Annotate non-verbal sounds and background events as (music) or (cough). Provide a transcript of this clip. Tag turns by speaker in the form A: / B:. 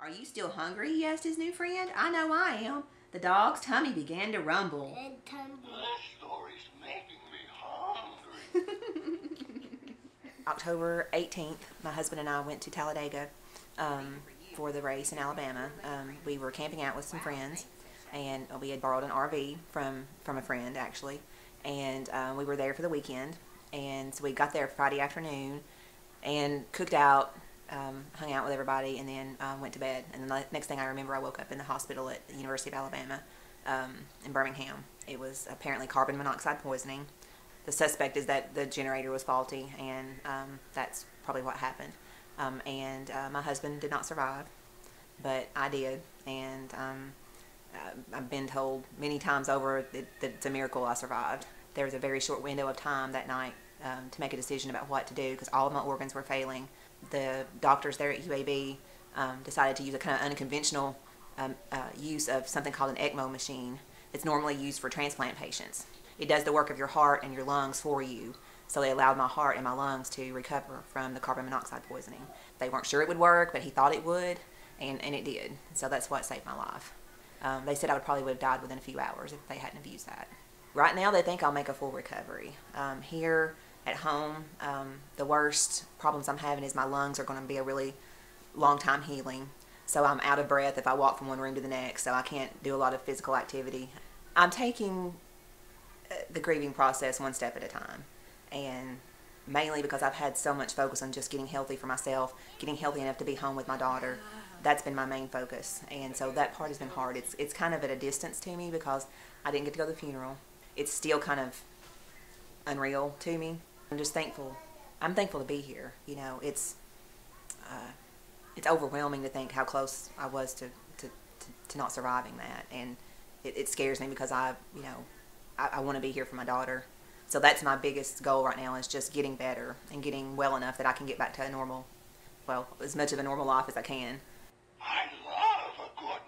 A: Are you still hungry? he asked his new friend. I know I am. The dog's tummy began to rumble.
B: And tumble.
C: This story's making me hungry. (laughs)
A: October 18th, my husband and I went to Talladega um, for the race in Alabama. Um, we were camping out with some friends, and we had borrowed an RV from, from a friend, actually. And um, we were there for the weekend. And so we got there Friday afternoon and cooked out, um, hung out with everybody, and then um, went to bed. And the next thing I remember, I woke up in the hospital at the University of Alabama um, in Birmingham. It was apparently carbon monoxide poisoning. The suspect is that the generator was faulty, and um, that's probably what happened. Um, and uh, my husband did not survive, but I did. And um, uh, I've been told many times over that, that it's a miracle I survived. There was a very short window of time that night um, to make a decision about what to do because all of my organs were failing. The doctors there at UAB um, decided to use a kind of unconventional um, uh, use of something called an ECMO machine. It's normally used for transplant patients. It does the work of your heart and your lungs for you. So they allowed my heart and my lungs to recover from the carbon monoxide poisoning. They weren't sure it would work, but he thought it would, and, and it did. So that's what saved my life. Um, they said I would probably would have died within a few hours if they hadn't have used that. Right now, they think I'll make a full recovery. Um, here at home, um, the worst problems I'm having is my lungs are going to be a really long time healing. So I'm out of breath if I walk from one room to the next, so I can't do a lot of physical activity. I'm taking uh, the grieving process one step at a time. And mainly because I've had so much focus on just getting healthy for myself, getting healthy enough to be home with my daughter. That's been my main focus. And so that part has been hard. It's, it's kind of at a distance to me because I didn't get to go to the funeral. It's still kind of unreal to me. I'm just thankful. I'm thankful to be here. You know, it's uh, it's overwhelming to think how close I was to, to, to, to not surviving that. And it, it scares me because I, you know, I, I want to be here for my daughter. So that's my biggest goal right now is just getting better and getting well enough that I can get back to a normal, well, as much of a normal life as I can.
C: I love a good.